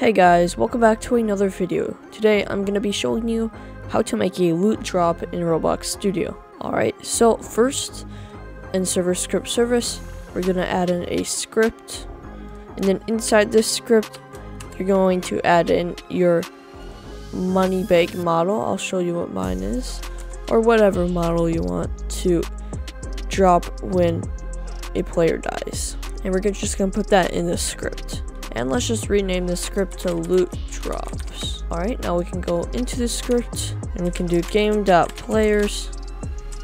Hey guys, welcome back to another video. Today I'm going to be showing you how to make a loot drop in Roblox Studio. Alright, so first in server script service, we're going to add in a script. And then inside this script, you're going to add in your money bag model. I'll show you what mine is. Or whatever model you want to drop when a player dies. And we're just going to put that in the script. And let's just rename the script to loot drops. Alright, now we can go into the script and we can do game.players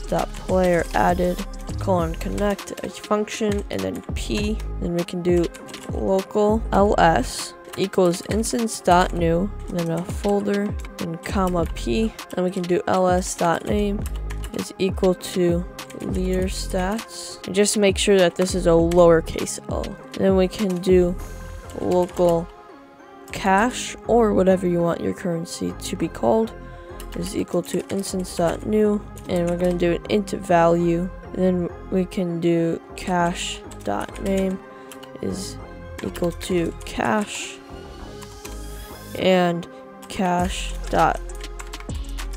dot player added colon connect a function and then p. Then we can do local ls equals instance dot new then a folder and comma p. And we can do ls dot name is equal to leader stats. And just make sure that this is a lowercase l. And then we can do local cash or whatever you want your currency to be called is equal to instance.new and we're going to do an int value. And then we can do cash dot name is equal to cash and cash dot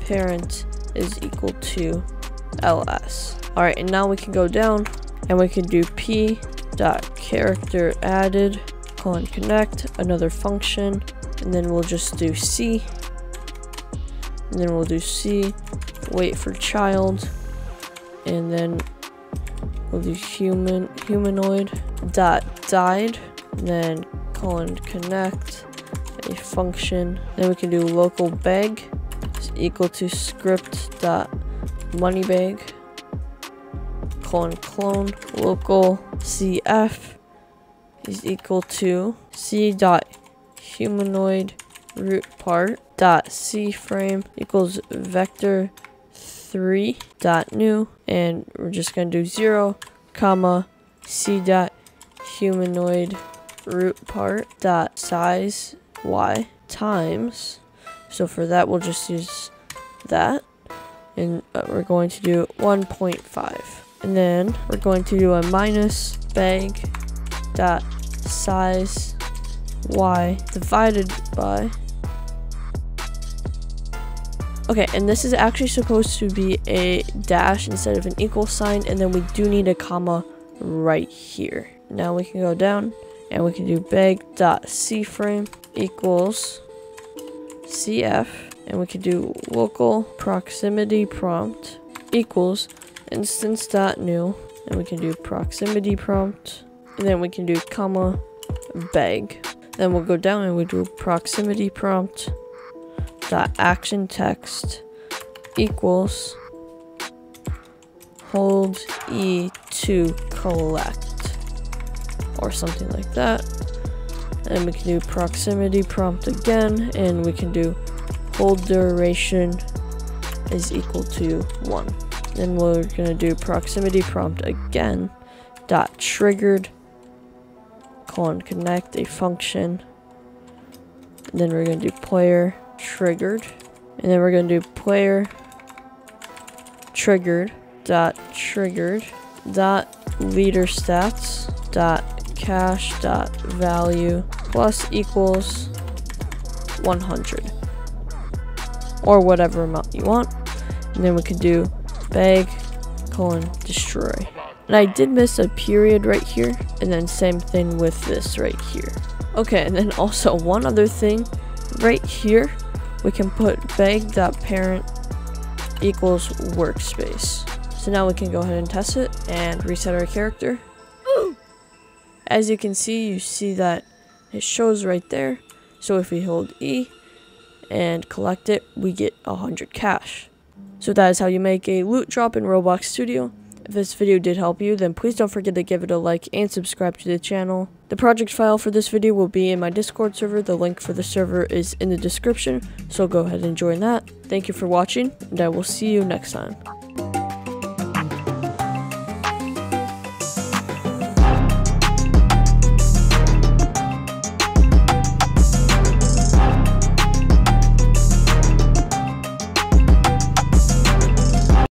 parent is equal to ls. All right and now we can go down and we can do p dot character added colon connect another function and then we'll just do c. And then we'll do c wait for child and then we'll do human humanoid dot died then colon connect a function. Then we can do local bag is equal to script dot money bag colon clone local cf is equal to c dot humanoid root part dot c frame equals vector 3 dot new and we're just gonna do 0 comma c dot humanoid root part dot size y times. So for that we'll just use that and uh, we're going to do 1.5 and then we're going to do a minus bag dot size y divided by. Okay and this is actually supposed to be a dash instead of an equal sign and then we do need a comma right here. Now we can go down and we can do bag dot c frame equals cf and we can do local proximity prompt equals instance dot new and we can do proximity prompt and then we can do comma bag then we'll go down and we do proximity prompt. Dot action text equals hold e to collect or something like that. And we can do proximity prompt again and we can do hold duration is equal to one. Then we're gonna do proximity prompt again dot triggered colon connect a function. And then we're gonna do player triggered. And then we're gonna do player triggered dot triggered dot leader stats dot cash dot value plus equals 100 or whatever amount you want. And then we can do bag colon destroy and I did miss a period right here and then same thing with this right here. Okay and then also one other thing right here we can put bag.parent equals workspace. So now we can go ahead and test it and reset our character. As you can see you see that it shows right there. So if we hold E and collect it we get 100 cash. So that is how you make a loot drop in Roblox Studio. If this video did help you, then please don't forget to give it a like and subscribe to the channel. The project file for this video will be in my Discord server. The link for the server is in the description, so go ahead and join that. Thank you for watching, and I will see you next time.